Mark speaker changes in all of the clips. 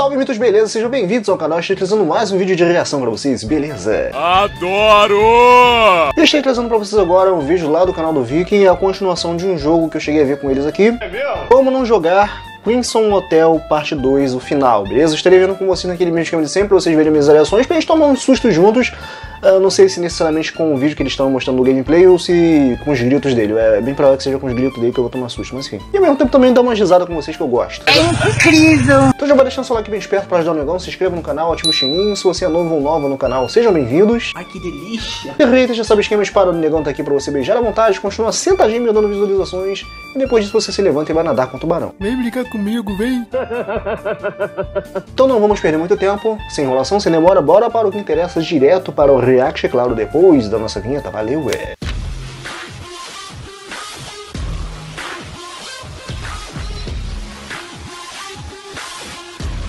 Speaker 1: Salve mitos, beleza? Sejam bem-vindos ao canal. Estou trazendo mais um vídeo de reação pra vocês, beleza?
Speaker 2: Adoro!
Speaker 1: E estou trazendo pra vocês agora um vídeo lá do canal do Viking, a continuação de um jogo que eu cheguei a ver com eles aqui.
Speaker 2: É mesmo?
Speaker 1: Como não jogar Crimson Hotel Parte 2, o final, beleza? Estarei vendo com vocês naquele mesmo esquema de sempre, pra vocês verem minhas reações, pra gente tomar um susto juntos. Eu não sei se necessariamente com o vídeo que eles estão mostrando no gameplay ou se com os gritos dele. É bem provável que seja com os gritos dele que eu vou tomar susto, mas enfim. E ao mesmo tempo também dar uma risada com vocês que eu gosto.
Speaker 3: É incrível!
Speaker 1: Então já vai deixando seu like bem esperto pra ajudar o negócio, se inscreva no canal, ativa o sininho, se você é novo ou nova no canal, sejam bem-vindos.
Speaker 3: Ai, que delícia!
Speaker 1: Perfeito, já sabe o esquema, para o negão tá aqui pra você beijar à vontade, continua sentadinho me dando visualizações, e depois disso você se levanta e vai nadar com o tubarão.
Speaker 2: Vem brincar comigo, vem!
Speaker 1: Então não vamos perder muito tempo, sem enrolação, sem demora, bora para o que interessa, direto para o react, é claro, depois da nossa vinheta, valeu, é.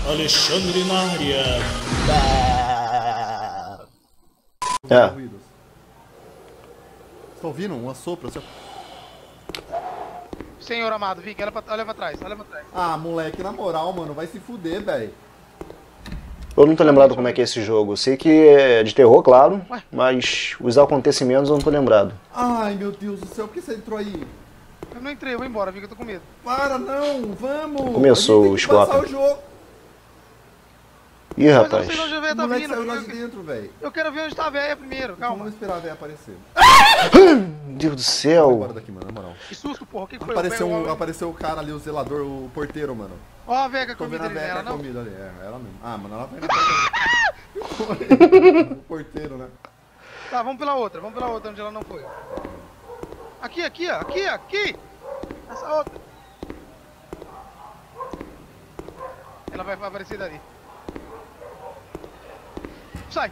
Speaker 4: Alexandre na área.
Speaker 1: É.
Speaker 5: Você tá ouvindo? Um assopro assim.
Speaker 6: Senhor amado, Vicky, olha pra, olha pra trás, olha pra trás.
Speaker 5: Ah, moleque, na moral, mano, vai se fuder, velho.
Speaker 1: Eu não tô lembrado como é que é esse jogo, eu sei que é de terror, claro, mas os acontecimentos eu não tô lembrado.
Speaker 5: Ai, meu Deus do céu, por que você entrou aí?
Speaker 6: Eu não entrei, eu vou embora, Vicky, eu tô com medo.
Speaker 5: Para, não, vamos!
Speaker 1: Começou o Scorpion.
Speaker 5: o jogo.
Speaker 1: Ih,
Speaker 6: Mas eu
Speaker 1: rapaz.
Speaker 6: não sei onde a véia tá vindo. Eu,
Speaker 5: dentro, velho.
Speaker 6: eu quero ver onde tá a véia primeiro, calma.
Speaker 5: Vamos esperar a véia aparecer.
Speaker 1: Meu Deus do céu.
Speaker 5: embora daqui, mano, na moral.
Speaker 6: Que susto, porra, o que foi?
Speaker 5: Apareceu, um,
Speaker 6: o-
Speaker 5: apareceu o cara ali, o zelador, o porteiro, mano.
Speaker 6: Ó a véia com a
Speaker 5: Tô vendo
Speaker 6: comida ali,
Speaker 5: véia
Speaker 6: ela
Speaker 5: com a
Speaker 6: não.
Speaker 5: comida ali. É, ela mesmo. Ah, mano, ela vai na porta. o porteiro, né?
Speaker 6: Tá, vamos pela outra, vamos pela outra onde ela não foi. Aqui, aqui, ó, aqui, aqui! Essa outra. Ela vai aparecer dali. Sai!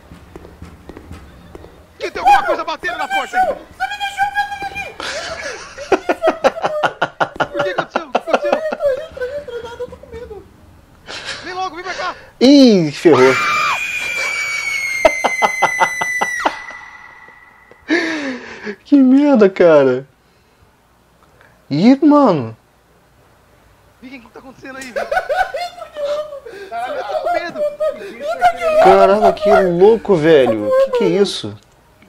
Speaker 6: Que tem alguma coisa batendo na porta aí! Você me deixou Por que aconteceu? O que aconteceu? Vem logo, vem pra cá!
Speaker 1: Ih, ferrou. que merda, cara. Ih, mano.
Speaker 6: Vicky, o que tá acontecendo aí, Vicky? Caralho, eu tô com medo!
Speaker 1: Caraca, que louco, velho. Que que é isso?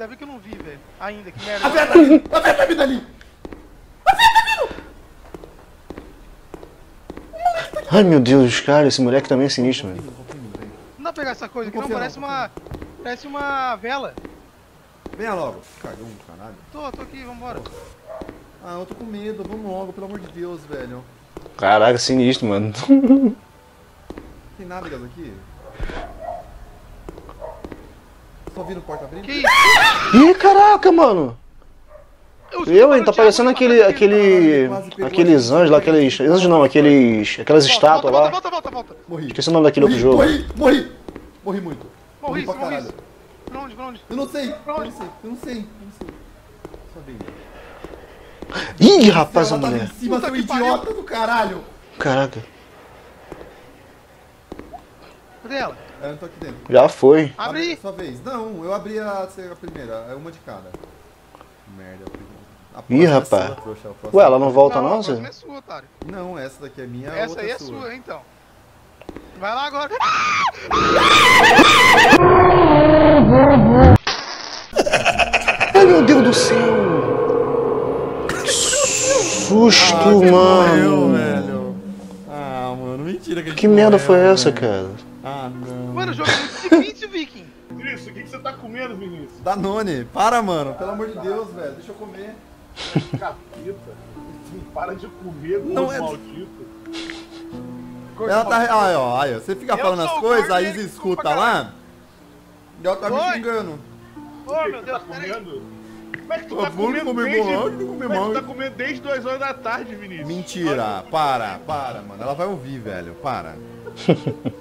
Speaker 6: Ainda bem que eu não vi, velho. Ainda, que merda.
Speaker 5: A tá vindo! A véia tá vindo ali!
Speaker 1: Ai, meu Deus, cara, esse moleque também é sinistro, velho.
Speaker 6: Não dá pra pegar essa coisa aqui, não. Parece uma. Parece uma vela.
Speaker 5: Venha logo. Cagão, caralho.
Speaker 6: Tô, tô aqui, vambora.
Speaker 5: Ah, eu tô com medo, vamos logo, pelo amor de Deus, velho.
Speaker 1: Caraca, sinistro, mano.
Speaker 5: Tem nádegas aqui? Só ouvindo porta abrindo?
Speaker 6: Que isso?
Speaker 1: Ih, caraca, mano. Eu, hein, tá parecendo aquele, aquele, aqueles anjos lá, aqueles, anjos não, aqueles, aquelas estátuas
Speaker 6: volta,
Speaker 1: lá.
Speaker 6: Volta, volta, volta, volta.
Speaker 5: Morri.
Speaker 1: Esqueci o nome daquele outro
Speaker 5: morri,
Speaker 1: jogo.
Speaker 5: morri, morri! Morri muito.
Speaker 6: Morri,
Speaker 5: pra
Speaker 6: morri.
Speaker 5: caralho.
Speaker 6: Pra onde, pra onde?
Speaker 5: Eu não sei, eu
Speaker 6: Pra
Speaker 5: não
Speaker 6: onde?
Speaker 5: sei, eu não sei, eu não sei. Só.
Speaker 1: Ih, rapaz, a
Speaker 5: tava
Speaker 1: mulher.
Speaker 5: em cima,
Speaker 6: Puta
Speaker 5: seu
Speaker 6: pariu.
Speaker 5: idiota do caralho!
Speaker 1: Caraca,
Speaker 6: Cadê ela?
Speaker 5: É, eu tô aqui dentro.
Speaker 1: já foi.
Speaker 6: Abre aí.
Speaker 5: Sua vez. Não, eu abri a, a primeira, é uma de cada. Merda, eu peguei. A
Speaker 1: Ih,
Speaker 5: próxima é
Speaker 1: rapaz.
Speaker 5: sua, trouxa,
Speaker 1: Ué, ela não volta não, Zé?
Speaker 6: é sua, otário.
Speaker 5: Não, essa daqui é minha,
Speaker 6: Essa
Speaker 5: outra
Speaker 6: aí
Speaker 5: é
Speaker 6: é
Speaker 5: sua.
Speaker 6: sua, então. Vai lá agora.
Speaker 1: Ai, meu Deus do céu. Que susto,
Speaker 5: Morreu,
Speaker 1: mano.
Speaker 5: velho. Ah, mano, mentira que a gente
Speaker 1: Que merda
Speaker 5: morreu,
Speaker 1: foi essa,
Speaker 5: velho.
Speaker 1: cara?
Speaker 5: Ah, não.
Speaker 6: Mano, o jogo é muito difícil, Viking.
Speaker 2: Vinícius, o que, que você tá comendo, Vinícius?
Speaker 5: Danone, para, mano. Pelo amor de Deus, velho. Deixa eu comer.
Speaker 2: Capita. Para de comer,
Speaker 5: Não é-
Speaker 2: maldito.
Speaker 5: Ela tá. Aí, ó, aí, ó. Você fica
Speaker 6: Eu
Speaker 5: falando as coisas, você
Speaker 6: desculpa,
Speaker 5: escuta lá. E ela tá me
Speaker 6: Oi.
Speaker 5: xingando.
Speaker 6: Ô, meu Deus,
Speaker 2: tá comendo? Como é que tu tá comendo
Speaker 5: comer
Speaker 2: desde... Como é que tu tá comendo desde 2 horas da tarde, Vinícius?
Speaker 5: Mentira. Para, para, mano. Ela vai ouvir, velho. Para.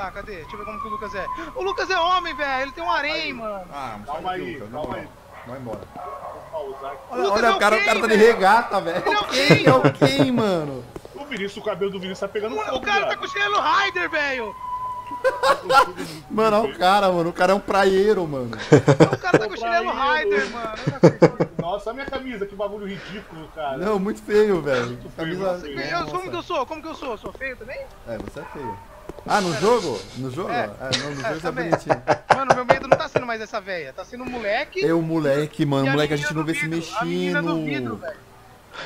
Speaker 6: Tá, cadê? Deixa eu ver como que o Lucas é. O Lucas é homem, velho. Ele tem um harém, mano.
Speaker 5: Ah,
Speaker 2: Calma
Speaker 5: sai
Speaker 2: aí,
Speaker 5: Lucas,
Speaker 2: calma aí.
Speaker 5: Vai embora.
Speaker 2: Vou pausar aqui.
Speaker 5: Olha,
Speaker 6: Lucas
Speaker 5: olha
Speaker 6: é
Speaker 5: o cara,
Speaker 6: o
Speaker 5: o cara tá de
Speaker 6: velho?
Speaker 5: regata, velho.
Speaker 6: Ele é o
Speaker 5: Quem é o quem, mano?
Speaker 2: O Vinícius, o cabelo do Vinícius tá pegando fogo,
Speaker 6: O cara tá com chinelo Rider, velho.
Speaker 5: Mano, olha o cara, mano. O cara é um praieiro, mano.
Speaker 6: O cara tá com chinelo. Rider, mano.
Speaker 2: Nossa, a minha camisa, que bagulho ridículo, cara.
Speaker 5: Não, muito feio, velho.
Speaker 2: feio,
Speaker 5: Camisa.
Speaker 2: feio.
Speaker 6: Eu, como que eu sou? Como que eu sou? Sou feio também?
Speaker 5: É, você é feio. Ah, no jogo? No jogo?
Speaker 6: É.
Speaker 5: Ah, não, no jogo tá
Speaker 6: também.
Speaker 5: bonitinho.
Speaker 6: Mano, meu medo não tá sendo mais essa véia. Tá sendo o moleque.
Speaker 5: Eu, moleque, mano,
Speaker 6: e
Speaker 5: moleque, a
Speaker 6: menina
Speaker 5: gente não vê se
Speaker 6: vidro, A menina do vidro,
Speaker 5: mexendo.
Speaker 6: velho.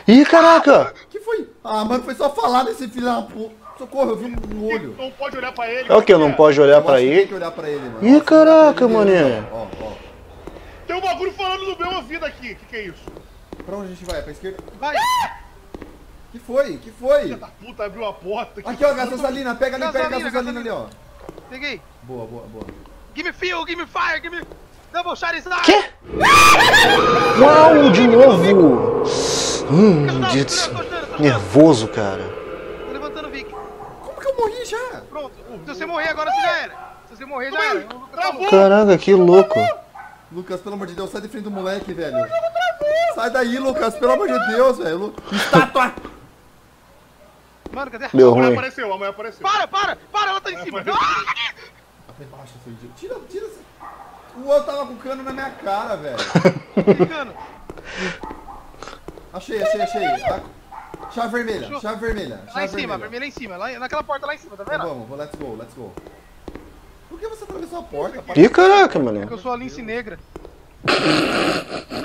Speaker 1: Ih, caraca!
Speaker 5: que foi? Ah, mano, foi só falar desse filho da puta. Socorro, eu vi um um olho.
Speaker 2: Não pode olhar pra ele.
Speaker 1: É o que? Não pode olhar
Speaker 5: Eu
Speaker 1: pra
Speaker 5: que Tem
Speaker 1: ele?
Speaker 5: que olhar pra ele, mano.
Speaker 1: Ih,
Speaker 5: Nossa,
Speaker 1: caraca,
Speaker 5: ele,
Speaker 1: mané.
Speaker 5: Ó, ó.
Speaker 2: Tem um bagulho falando no meu ouvido aqui. O que, que é isso?
Speaker 5: Pra onde a gente vai? Pra esquerda?
Speaker 6: Vai.
Speaker 5: Que foi? Que foi?
Speaker 2: Filha da puta abriu a porta. que
Speaker 5: Aqui, ó, gasolina. Pega ali, pega a
Speaker 6: Gasolina,
Speaker 5: gasolina ali, ó.
Speaker 6: Peguei.
Speaker 5: Boa, boa, boa.
Speaker 6: Give me fuel, give me fire, give me... Double is
Speaker 1: Quê? Uau, de novo! Hum, de... nervoso, cara.
Speaker 6: Tô levantando o Vic.
Speaker 5: Como que eu morri já?
Speaker 6: Pronto. Se você morrer agora, você já era. Se você morrer, já era. O Lucas falou.
Speaker 1: Caraca, que louco.
Speaker 5: Lucas, pelo amor de Deus, sai de frente do moleque, velho. Sai daí, Lucas, pelo amor de Deus, velho. Estátua!
Speaker 6: Mano, cadê a...
Speaker 1: Deu
Speaker 2: A mulher
Speaker 1: ruim.
Speaker 2: apareceu, a mulher apareceu.
Speaker 6: Para, para, para, ela tá em cima. Ah!
Speaker 5: Até baixo, seu idiota. Tira, tira. O outro tava com cano na minha cara, velho.
Speaker 6: Brincando.
Speaker 5: Achei, achei, achei. A- Chave vermelha, chave vermelha.
Speaker 6: Lá
Speaker 5: Chave
Speaker 6: em cima, vermelha em cima. Lá, naquela porta lá em cima, tá
Speaker 5: Então
Speaker 6: vendo?
Speaker 5: vamos, vou, let's go, let's go. Por que você atravessou a porta?
Speaker 1: Ih, caraca, mano.
Speaker 6: Eu sou a lince negra.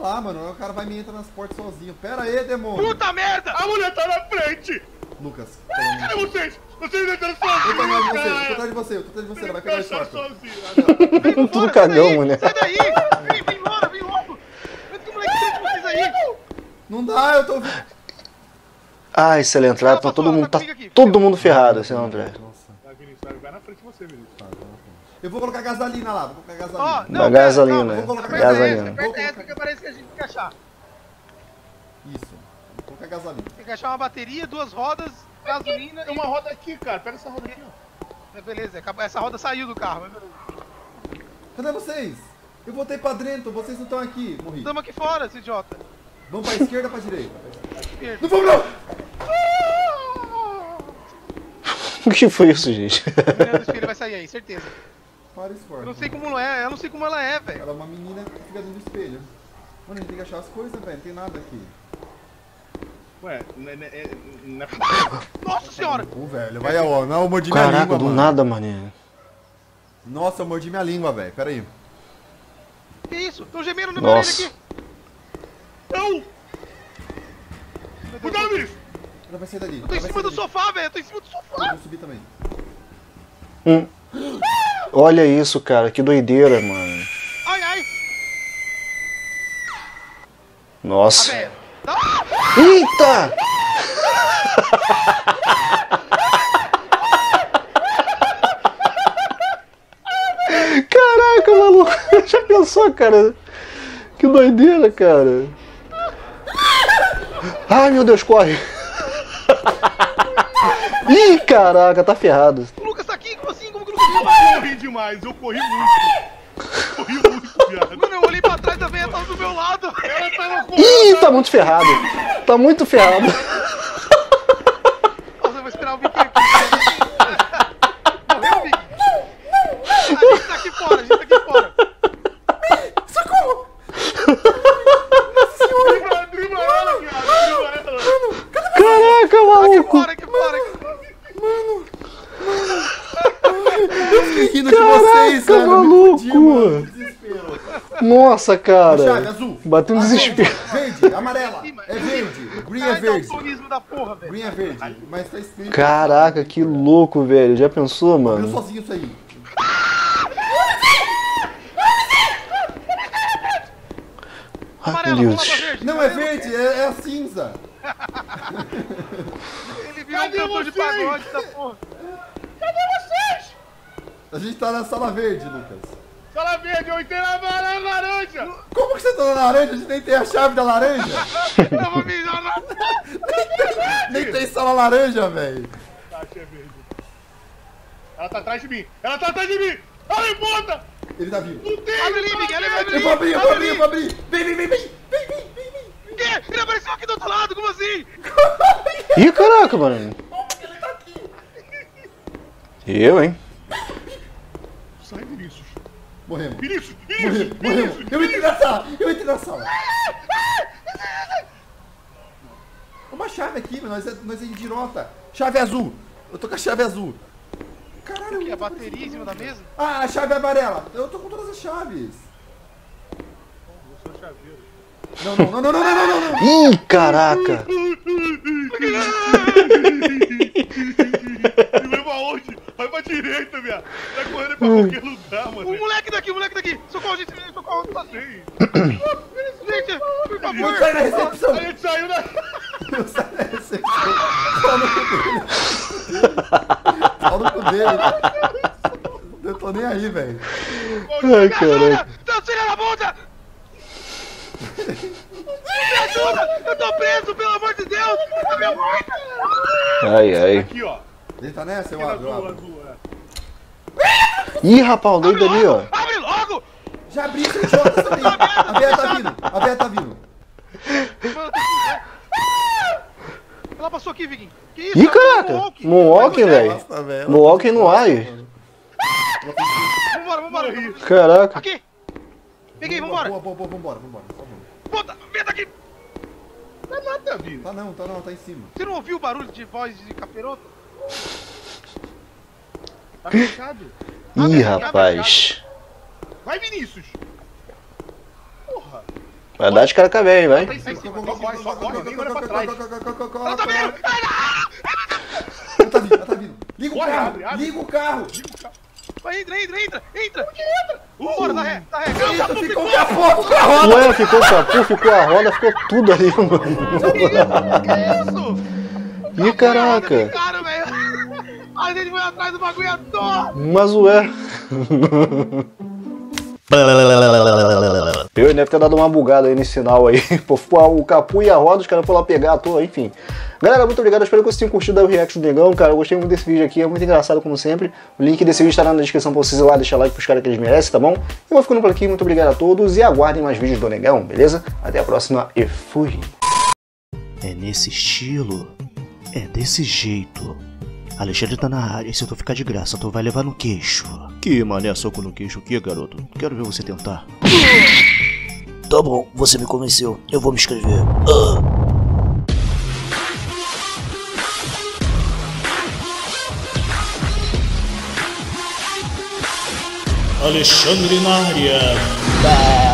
Speaker 5: Olha lá, mano, o cara vai me entrar nas portas sozinho. Pera aí, demônio.
Speaker 6: Puta merda!
Speaker 2: A mulher tá na frente.
Speaker 5: Lucas, de
Speaker 2: Cadê
Speaker 5: Deus.
Speaker 2: vocês? Vocês entraram
Speaker 5: Eu tô atrás de
Speaker 2: sozinhos,
Speaker 5: você, eu tô
Speaker 2: cara.
Speaker 5: atrás de você, eu tô atrás de você, ela vai pegar
Speaker 2: sozinho.
Speaker 6: Vem
Speaker 1: Tudo cagão,
Speaker 6: sai daí,
Speaker 1: né?
Speaker 6: Sai daí! Vem, vem embora, vem logo! Vem que o moleque tira vocês aí!
Speaker 5: Não dá, eu tô ouvindo.
Speaker 1: Ai, se ela entrar, tá
Speaker 6: Não,
Speaker 1: todo
Speaker 6: passou,
Speaker 1: mundo,
Speaker 6: tá
Speaker 1: tá todo mundo ferrado se ela entrar.
Speaker 5: Nossa,
Speaker 2: vai na frente de você, Vinícius.
Speaker 5: Eu vou colocar gasolina lá, vou colocar
Speaker 6: Ó,
Speaker 5: gasolina.
Speaker 6: não,
Speaker 1: Da
Speaker 6: pera,
Speaker 1: gasolina,
Speaker 6: calma,
Speaker 1: né?
Speaker 5: vou colocar
Speaker 6: Aperta essa,
Speaker 1: Gasolina.
Speaker 6: aperta essa que parece que a gente tem que achar.
Speaker 5: Isso, vou colocar gasolina.
Speaker 6: Tem que achar uma bateria, duas rodas, gasolina
Speaker 2: Tem
Speaker 6: e...
Speaker 2: uma roda aqui, cara. Pega essa roda aqui, ó.
Speaker 6: É, Beleza, acabou- essa roda saiu do carro, mas beleza.
Speaker 5: Cadê vocês? Eu voltei pra dentro, vocês não estão aqui. Morri.
Speaker 6: Tamo aqui fora, seu idiota.
Speaker 5: Vamos pra esquerda ou pra direita?
Speaker 6: Esquerda.
Speaker 5: Não vamos não!
Speaker 1: O que foi isso, gente?
Speaker 6: Espelho vai sair aí, certeza.
Speaker 5: Para esse
Speaker 6: Eu não sei como ela é, eu não sei como ela é, velho.
Speaker 5: Ela é uma menina que fica dentro do espelho. Mano, a gente tem que achar as coisas, velho. Não tem nada aqui.
Speaker 2: Ué, né, né, é, né,
Speaker 6: Nossa senhora!
Speaker 5: Ô, velho, vai, ó. Não, eu mordi minha
Speaker 1: Caraca,
Speaker 5: língua,
Speaker 1: do
Speaker 5: mano.
Speaker 1: nada, mané.
Speaker 5: Nossa, eu mordi minha língua, velho. Pera aí.
Speaker 6: Que isso? Tão gemendo no meu orelha aqui.
Speaker 2: Não! Cuidado, Vinícius!
Speaker 5: Ela vai sair dali.
Speaker 6: Eu tô em cima do
Speaker 5: dali.
Speaker 6: sofá, velho. Eu tô em cima do
Speaker 5: Eu
Speaker 6: sofá.
Speaker 5: vou subir também.
Speaker 1: Hum. Olha isso, cara, que doideira, mano.
Speaker 6: Ai, ai. A
Speaker 1: Nossa.
Speaker 6: Tá.
Speaker 1: Eita! Caraca, maluco. Já pensou, cara? Que doideira, cara. Ai, meu Deus, corre. Ih, caraca, tá ferrado.
Speaker 6: O Lucas tá aqui? Como assim? Como que o Lucas tá
Speaker 2: Eu corri demais, eu corri muito. Corri muito, viado.
Speaker 6: Mano, eu olhei pra trás da velha, tava do meu lado.
Speaker 2: Ela tava com.
Speaker 1: Ih, tá muito ferrado. Tá muito ferrado.
Speaker 6: Nossa, eu vou esperar o Vic aqui. Morreu, Vic? A gente tá aqui fora, a gente tá aqui fora.
Speaker 2: Ela, ela.
Speaker 6: Fora, aqui fora.
Speaker 5: Fiquei rindo de Vocês, cara. Me
Speaker 1: maluco.
Speaker 5: fudi, mano. Desespero.
Speaker 1: Nossa,
Speaker 5: Chave,
Speaker 1: cara.
Speaker 5: azul.
Speaker 1: Bateu um desespero.
Speaker 5: Verde, amarela. É verde. Green é verde.
Speaker 6: daltonismo da porra, velho.
Speaker 5: Green é verde. Mas tá escrito.
Speaker 1: Caraca, que louco, velho. Já pensou,
Speaker 5: Eu
Speaker 1: mano?
Speaker 5: sozinho isso aí.
Speaker 1: Ai,
Speaker 6: Amarela,
Speaker 1: meu
Speaker 6: vamos lá
Speaker 1: Deus.
Speaker 5: Não, é verde, é, é a cinza.
Speaker 6: Ele virou um
Speaker 2: Cadê
Speaker 6: cantor de pagode da porra.
Speaker 5: A gente tá na sala verde, Lucas.
Speaker 2: Sala verde, eu entrei na laranja.
Speaker 5: Como que você tá na laranja? A gente nem tem a chave da laranja.
Speaker 6: Eu vou me jogar.
Speaker 5: nem tem sala laranja, velho.
Speaker 2: Tá, achei verde. Ela tá atrás de mim. Ela tá atrás de mim. Ela me bota.
Speaker 5: Ele tá vivo.
Speaker 2: Não tem.
Speaker 6: Abre ali, Miguel.
Speaker 5: Eu vou abrir, eu vou abrir, eu vou abrir. Vem, vem, vem, vem. Vem, vem, vem, vem.
Speaker 6: O quê? Ele apareceu aqui do outro lado, como assim?
Speaker 1: Ih, caraca, mano. Eu, hein?
Speaker 2: Sai, Vinícius.
Speaker 5: Morremos.
Speaker 2: Vinícius, Vinícius,
Speaker 5: Morremos, morremos. Eu entrei na sala, eu entrei na sala. Uma chave aqui, nós é, nós é idiota. Chave azul. Eu tô com a chave azul. Caralho.
Speaker 6: Que? A bateria em cima da mesa?
Speaker 5: Ah, a chave amarela. Eu tô com todas as chaves.
Speaker 2: Eu sou chaveiro.
Speaker 5: Não, não, não, não, não, não, não, não.
Speaker 1: Ih, caraca!
Speaker 2: E vai pra onde? Vai pra direita, viado. Tá correndo pra qualquer lugar, mano.
Speaker 6: O moleque daqui, o moleque daqui! Socorro, gente! Socorro! Tá
Speaker 2: Sei.
Speaker 6: Gente, por
Speaker 5: Não
Speaker 6: favor!
Speaker 5: sai na recepção.
Speaker 2: A gente saiu da...
Speaker 5: Não sai na recepção. Pau no cu dele. Pau no cu dele. Eu tô nem aí, velho.
Speaker 1: Ai, caraca.
Speaker 6: Tá filha da puta! Me ajuda! Eu tô preso, pelo amor de Deus! A minha mãe!
Speaker 1: Ai, ai.
Speaker 2: Aqui, ó.
Speaker 5: Ele tá nessa? Eu abro, eu
Speaker 2: azul,
Speaker 5: abro.
Speaker 2: É.
Speaker 1: Ih, rapaz, o doido ali, ó.
Speaker 6: Abre logo!
Speaker 5: Já abri esse idiota também. A Bea tá vindo. A Bea tá vindo.
Speaker 6: Mano, Ela passou aqui, Viguinho. Que isso?
Speaker 1: Ih,
Speaker 6: um
Speaker 1: caraca!
Speaker 6: moonwalk.
Speaker 1: Moonwalk, velho.
Speaker 5: Nossa, velho.
Speaker 1: Moonwalk no ar.
Speaker 6: Vambora, vambora.
Speaker 1: Caraca.
Speaker 6: Aqui! Peguei, vambora.
Speaker 5: Boa, boa, boa, vambora, vambora.
Speaker 6: Puta, vem daqui!
Speaker 2: Tá nada, Vini.
Speaker 5: Tá não, tá não, tá em cima.
Speaker 6: Você não ouviu o barulho de voz de capiroto?
Speaker 2: Tá fechado.
Speaker 1: Ih, rapaz.
Speaker 2: Vai, Vinícius. Porra.
Speaker 1: Vai dar de cara com a velha, vai.
Speaker 2: Tá. Só corre, pra trás.
Speaker 6: Ela tá vindo!
Speaker 5: Ela tá vindo, ela tá vindo. Liga o carro, liga o carro.
Speaker 6: Vai, entra, entra, entra, entra! Vambora, dá ré, dá ré.
Speaker 5: Eita, ficou o capô com a roda.
Speaker 1: Ué, ficou o capô, ficou a roda, ficou tudo ali, mano.
Speaker 6: Que isso?
Speaker 1: Ih, caraca.
Speaker 6: Atrás do bagulho à toa!
Speaker 1: Mas ué. Eu deve ter dado uma bugada aí nesse sinal aí. Pô, o capu e a roda, os caras foram lá pegar a toa, enfim. Galera, muito obrigado. Espero que vocês tenham curtido o react do Negão, cara. Eu gostei muito desse vídeo aqui, é muito engraçado como sempre. O link desse vídeo estará na descrição pra vocês ir lá deixar like pros caras que eles merecem, tá bom? Eu vou ficando por aqui, muito obrigado a todos e aguardem mais vídeos do Negão, beleza? Até a próxima e fui!
Speaker 4: É nesse estilo. É desse jeito. Alexandre tá na área, e se tu ficar de graça, tu vai levar no queixo. Que mané soco no queixo aqui, garoto? Quero ver você tentar. Tá bom, você me convenceu. Eu vou me inscrever. Ah. Alexandre na área.